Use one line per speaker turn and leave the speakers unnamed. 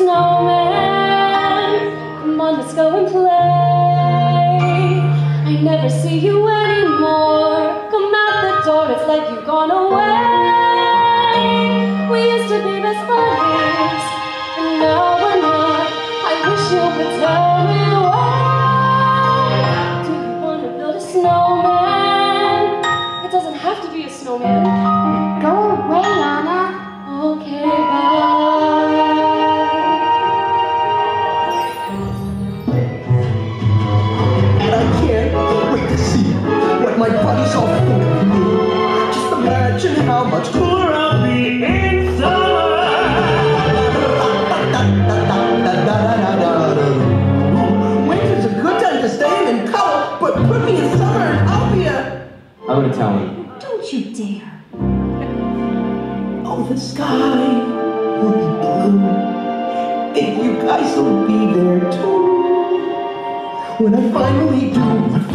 snowman. Come on, let's go and play. I never see you anymore. Come out the door, it's like you've gone away. We used to be best buddies, and now we're not. I wish you could tell me why. Do you want to build a snowman? It doesn't have to be a snowman.
To see what my buddies all think me. Just imagine how much cooler I'll be in summer. Winter's a good time to stay in color, but put me in summer and I'll be a.
I'm gonna tell him.
Don't you dare.
Oh, the sky will be blue. if you guys will be there too. When I finally do